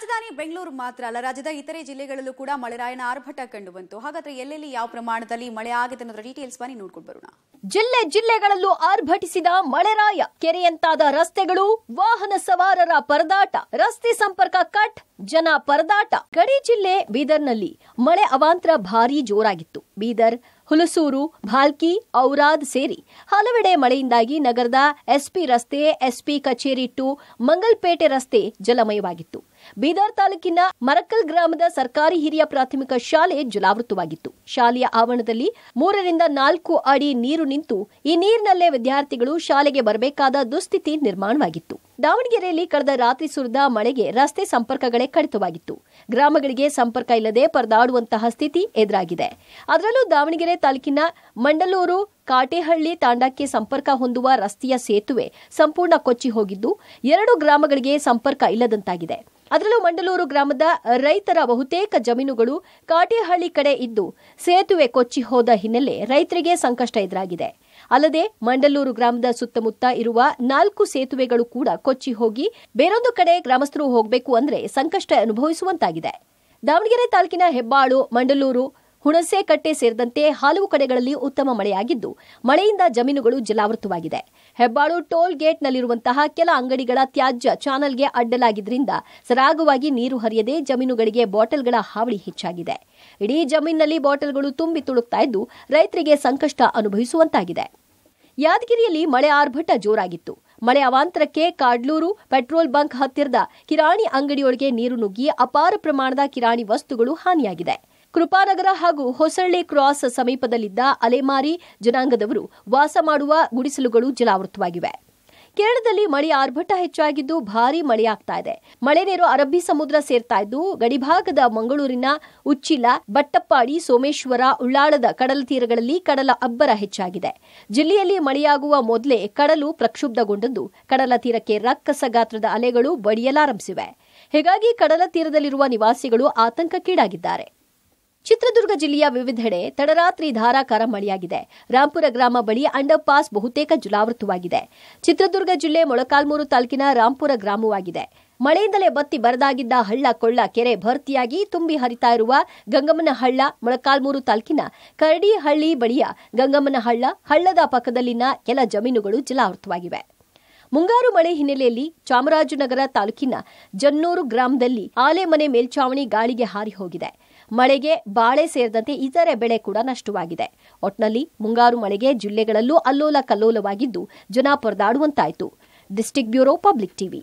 ರಾಜಧಾನಿ ಬೆಂಗಳೂರು ಮಾತ್ರ ಅಲ್ಲ, ರಾಜ್ಯದ ಇತರೆ ಜಿಲ್ಲೆಗಳಲ್ಲೂ ಕೂಡ ಮಳೆರಾಯನ ಆರ್ಭಟ ಕಂಡು ಬಂತು ಹಾಗಾದ್ರೆ ಎಲ್ಲೆಲ್ಲಿ ಯಾವ ಪ್ರಮಾಣದಲ್ಲಿ ಮಳೆ ಆಗಿದೆ ಅನ್ನೋದ್ರ ಡೀಟೇಲ್ಸ್ ಬನ್ನಿ, ನೋಡ್ಕೊಂಡು ಬರೋಣ. ಜಿಲ್ಲೆ ಜಿಲ್ಲೆಗಳಲ್ಲೂ ಆರ್ಭಟಿಸಿದ ಮಳೆರಾಯ, ಕೆರೆಯಂತಾದ ರಸ್ತೆಗಳು, ವಾಹನ ಸವಾರರ ಪರದಾಟ, ರಸ್ತೆ ಸಂಪರ್ಕ ಕಟ್, ಜನ ಪರದಾಟ. ಗಡಿ ಜಿಲ್ಲೆ ಬೀದರ್ನಲ್ಲಿ ಮಳೆ ಅವಾಂತರ ಭಾರೀ ಜೋರಾಗಿತ್ತು. ಬೀದರ್, ಹುಲಸೂರು, ಭಾಲ್ಕಿ, ಔರಾದ್ ಸೇರಿ ಹಲವೆಡೆ ಮಳೆಯಿಂದಾಗಿ ನಗರದ ಎಸ್ಪಿ ರಸ್ತೆ, ಎಸ್ಪಿ ಕಚೇರಿ ಟು ಮಂಗಲ್ಪೇಟೆ ರಸ್ತೆ ಜಲಮಯವಾಗಿತ್ತು. ಬೀದರ್ ತಾಲೂಕಿನ ಮರಕಲ್ ಗ್ರಾಮದ ಸರ್ಕಾರಿ ಹಿರಿಯ ಪ್ರಾಥಮಿಕ ಶಾಲೆ ಜಲಾವೃತವಾಗಿತ್ತು. ಶಾಲೆಯ ಆವರಣದಲ್ಲಿ ಮೂರರಿಂದ ನಾಲ್ಕು ಅಡಿ ನೀರು ನಿಂತು ಈ ನೀರಿನಲ್ಲೇ ವಿದ್ಯಾರ್ಥಿಗಳು ಶಾಲೆಗೆ ಬರಬೇಕಾದ ದುಸ್ಥಿತಿ ನಿರ್ಮಾಣವಾಗಿತ್ತು. ದಾವಣಗೆರೆಯಲ್ಲಿ ಕಳೆದ ರಾತ್ರಿ ಸುರಿದ ಮಳೆಗೆ ರಸ್ತೆ ಸಂಪರ್ಕಗಳೇ ಕಡಿತವಾಗಿತ್ತು. ಗ್ರಾಮಗಳಿಗೆ ಸಂಪರ್ಕ ಇಲ್ಲದೆ ಪರದಾಡುವಂತಹ ಸ್ಥಿತಿ ಎದುರಾಗಿದೆ. ಅದರಲ್ಲೂ ದಾವಣಗೆರೆ ತಾಲೂಕಿನ ಮಂಡಲೂರು, ಕಾಟೇಹಳ್ಳಿ ತಾಂಡಕ್ಕೆ ಸಂಪರ್ಕ ಹೊಂದುವ ರಸ್ತೆಯ ಸೇತುವೆ ಸಂಪೂರ್ಣ ಕೊಚ್ಚಿ ಹೋಗಿದ್ದು, ಎರಡು ಗ್ರಾಮಗಳಿಗೆ ಸಂಪರ್ಕ ಇಲ್ಲದಂತಾಗಿದೆ. ಅದರಲ್ಲೂ ಮಂಡಲೂರು ಗ್ರಾಮದ ರೈತರ ಬಹುತೇಕ ಜಮೀನುಗಳು ಕಾಟೇಹಳ್ಳಿ ಕಡೆ ಇದ್ದು ಸೇತುವೆ ಕೊಚ್ಚಿ ಹೋದ ಹಿನ್ನೆಲೆ ರೈತರಿಗೆ ಸಂಕಷ್ಟ ಎದುರಾಗಿದೆ. ಅಲ್ಲದೆ ಮಂಡಲೂರು ಗ್ರಾಮದ ಸುತ್ತಮುತ್ತ ಇರುವ ನಾಲ್ಕು ಸೇತುವೆಗಳು ಕೂಡ ಕೊಚ್ಚಿ ಹೋಗಿ ಬೇರೊಂದು ಕಡೆ ಗ್ರಾಮಸ್ಥರು ಹೋಗಬೇಕು ಅಂದ್ರೆ ಸಂಕಷ್ಟ ಅನುಭವಿಸುವಂತಾಗಿದೆ. ದಾವಣಗೆರೆ ತಾಲೂಕಿನ ಹೆಬ್ಬಾಳು, ಮಂಡಲೂರು ಹುಣಸೇಕಟ್ಟೆ ಸೇರಿದಂತೆ ಹಲವು ಕಡೆಗಳಲ್ಲಿ ಉತ್ತಮ ಮಳೆಯಾಗಿದ್ದು, ಮಳೆಯಿಂದ ಜಮೀನುಗಳು ಜಲಾವೃತವಾಗಿದೆ. ಹೆಬ್ಬಾಳು ಟೋಲ್ ಗೇಟ್ನಲ್ಲಿರುವಂತಹ ಕೆಲ ಅಂಗಡಿಗಳ ತ್ಯಾಜ್ಯ ಚಾನಲ್ಗೆ ಅಡ್ಡಲಾಗಿದ್ದರಿಂದ ಸರಾಗವಾಗಿ ನೀರು ಹರಿಯದೆ ಜಮೀನುಗಳಿಗೆ ಬಾಟಲ್ಗಳ ಹಾವಳಿ ಹೆಚ್ಚಾಗಿದೆ. ಇಡೀ ಜಮೀನಿನಲ್ಲಿ ಬಾಟಲ್ಗಳು ತುಂಬಿ ತುಳುಕ್ತಾ ಇದ್ದು, ರೈತರಿಗೆ ಸಂಕಷ್ಟ ಅನುಭವಿಸುವಂತಾಗಿದೆ. ಯಾದಗಿರಿಯಲ್ಲಿ ಮಳೆ ಆರ್ಭಟ ಜೋರಾಗಿತ್ತು. ಮಳೆ ಅವಾಂತರಕ್ಕೆ ಕಾಡ್ಲೂರು ಪೆಟ್ರೋಲ್ ಬಂಕ್ ಹತ್ತಿರದ ಕಿರಾಣಿ ಅಂಗಡಿಯೊಳಗೆ ನೀರು ನುಗ್ಗಿ ಅಪಾರ ಪ್ರಮಾಣದ ಕಿರಾಣಿ ವಸ್ತುಗಳು ಹಾನಿಯಾಗಿದೆ. ಕೃಪಾನಗರ ಹಾಗೂ ಹೊಸಳ್ಳಿ ಕ್ರಾಸ್ ಸಮೀಪದಲ್ಲಿದ್ದ ಅಲೆಮಾರಿ ಜನಾಂಗದವರು ವಾಸ ಮಾಡುವ ಗುಡಿಸಲುಗಳು ಜಲಾವೃತವಾಗಿವೆ. ಕೇರಳದಲ್ಲಿ ಮಳೆ ಆರ್ಭಟ ಹೆಚ್ಚಾಗಿದ್ದು ಭಾರೀ ಮಳೆಯಾಗ್ತಾ ಇದೆ. ಮಳೆ ನೀರು ಅರಬ್ಬಿ ಸಮುದ್ರ ಸೇರ್ತಾ ಇದ್ದು, ಗಡಿಭಾಗದ ಮಂಗಳೂರಿನ ಉಚ್ಚಿಲ, ಬಟ್ಟಪ್ಪಾಡಿ, ಸೋಮೇಶ್ವರ, ಉಳ್ಳಾಳದ ಕಡಲ ತೀರಗಳಲ್ಲಿ ಕಡಲ ಅಬ್ಬರ ಹೆಚ್ಚಾಗಿದೆ. ಜಿಲ್ಲೆಯಲ್ಲಿ ಮಳೆಯಾಗುವ ಮೊದಲೇ ಕಡಲು ಪ್ರಕ್ಷುಬ್ಧಗೊಂಡದ್ದು. ಕಡಲ ತೀರಕ್ಕೆ ರಕ್ಕಸ ಗಾತ್ರದ ಅಲೆಗಳು ಬಡಿಯಲಾರಂಭಿಸಿವೆ. ಹೀಗಾಗಿ ಕಡಲ ತೀರದಲ್ಲಿರುವ ನಿವಾಸಿಗಳು ಆತಂಕಕ್ಕೀಡಾಗಿದ್ದಾರೆ. ಚಿತ್ರದುರ್ಗ ಜಿಲ್ಲೆಯ ವಿವಿಧೆಡೆ ತಡರಾತ್ರಿ ಧಾರಾಕಾರ ಮಳೆಯಾಗಿದೆ. ರಾಂಪುರ ಗ್ರಾಮ ಬಳಿ ಅಂಡರ್ ಪಾಸ್ ಬಹುತೇಕ ಜಲಾವೃತವಾಗಿದೆ. ಚಿತ್ರದುರ್ಗ ಜಿಲ್ಲೆ ಮೊಳಕಾಲ್ಮೂರು ತಾಲೂಕಿನ ರಾಂಪುರ ಗ್ರಾಮವಾಗಿದೆ. ಮಳೆಯಿಂದಲೇ ಬತ್ತಿ ಬರದಾಗಿದ್ದ ಹಳ್ಳ ಕೊಳ್ಳ ಕೆರೆ ಭರ್ತಿಯಾಗಿ ತುಂಬಿ ಹರಿತಾ ಇರುವ ಗಂಗಮ್ಮನಹಳ್ಳ ಮೊಳಕಾಲ್ಮೂರು ತಾಲೂಕಿನ ಕರಡಿಹಳ್ಳಿ ಬಳಿಯ ಗಂಗಮ್ಮನಹಳ್ಳ ಹಳ್ಳದ ಪಕ್ಕದಲ್ಲಿನ ಕೆಲ ಜಮೀನುಗಳು ಜಲಾವೃತವಾಗಿವೆ. ಮುಂಗಾರು ಮಳೆ ಹಿನ್ನೆಲೆಯಲ್ಲಿ ಚಾಮರಾಜನಗರ ತಾಲೂಕಿನ ಜನ್ನೂರು ಗ್ರಾಮದಲ್ಲಿ ಆಲೆಮನೆ ಮೇಲ್ಚಾವಣಿ ಗಾಳಿಗೆ ಹಾರಿ ಹೋಗಿದೆ. ಮಳೆಗೆ ಬಾಳೆ ಸೇರಿದಂತೆ ಇತರೆ ಬೆಳೆ ಕೂಡ ನಷ್ಟವಾಗಿದೆ. ಒಟ್ನಲ್ಲಿ ಮುಂಗಾರು ಮಳೆಗೆ ಜಿಲ್ಲೆಗಳಲ್ಲೂ ಅಲ್ಲೋಲ ಕಲ್ಲೋಲವಾಗಿದ್ದು ಜನ ಪರದಾಡುವಂತಾಯಿತು. District bureau public TV.